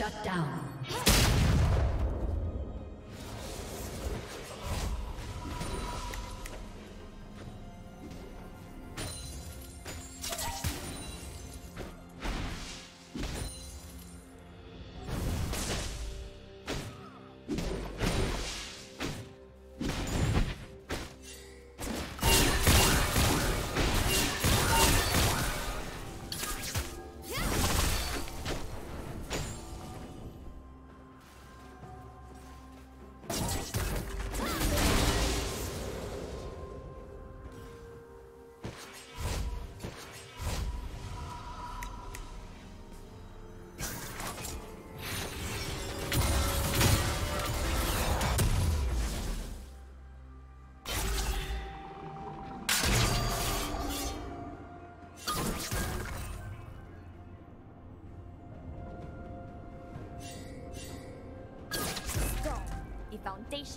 Shut down.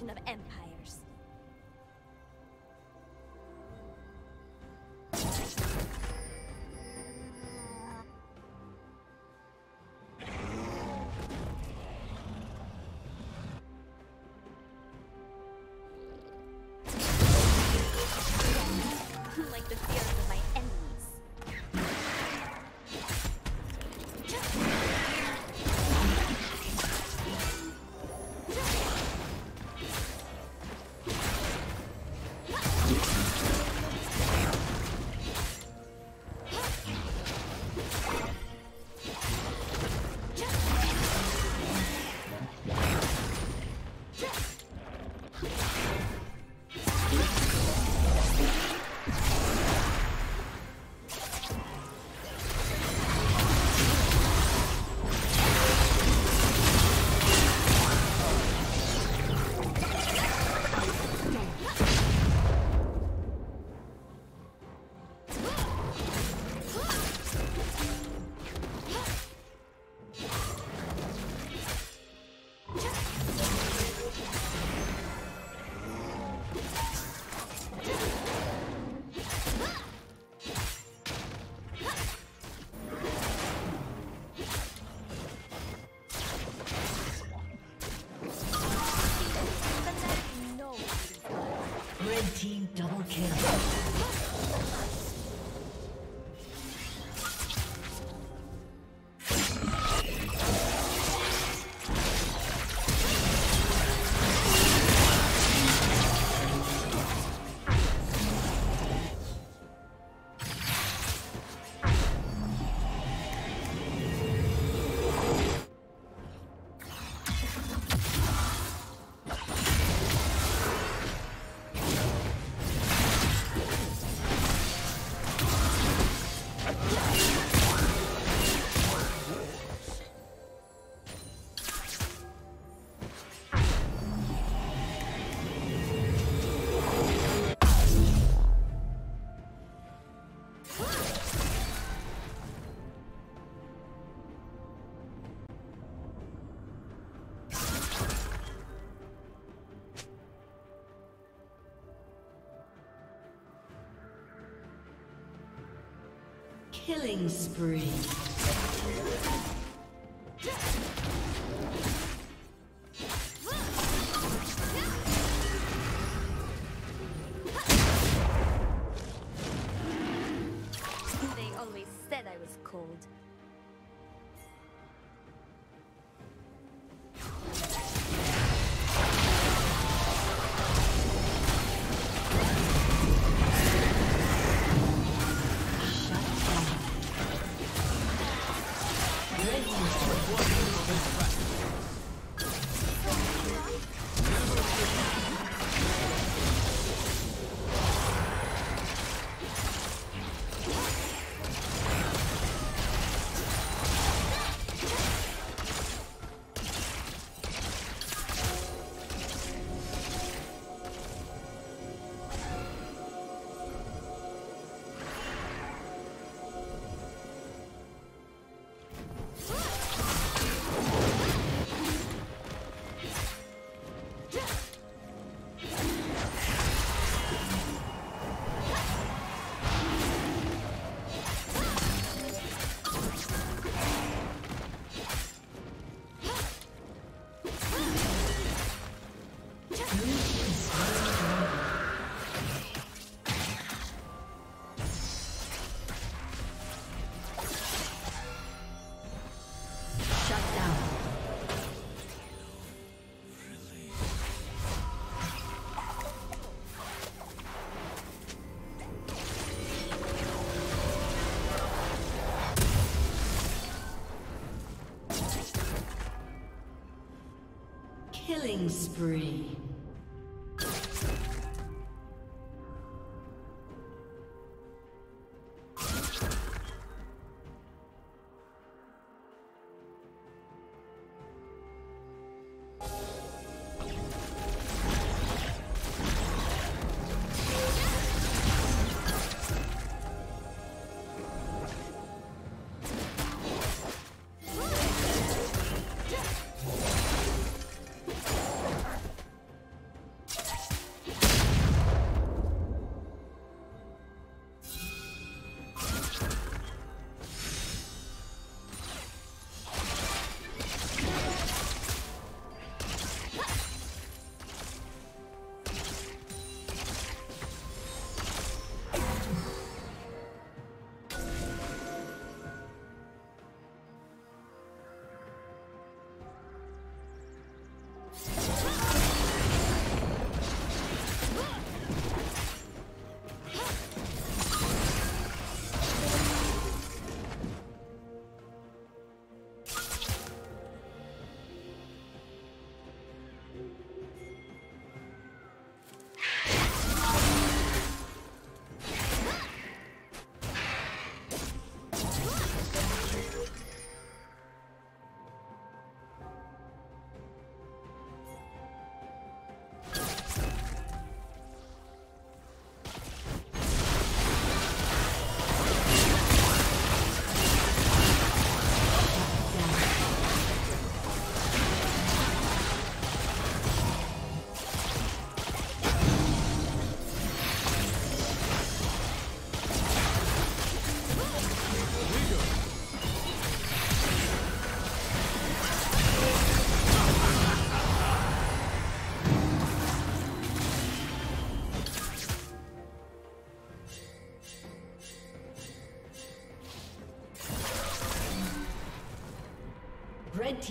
Of empires. Killing spree. Killing spree.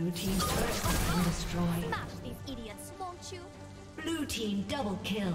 Blue team's turret has been destroyed. Smash these idiots, won't you? Blue team double kill.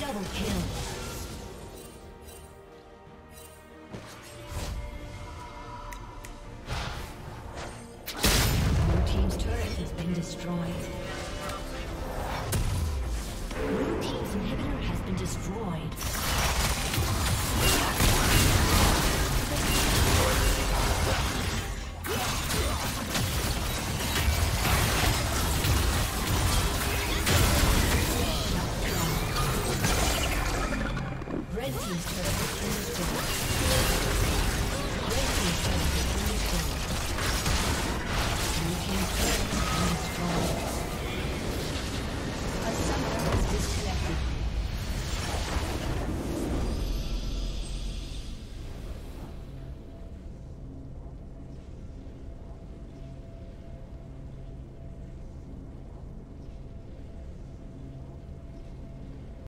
double kill.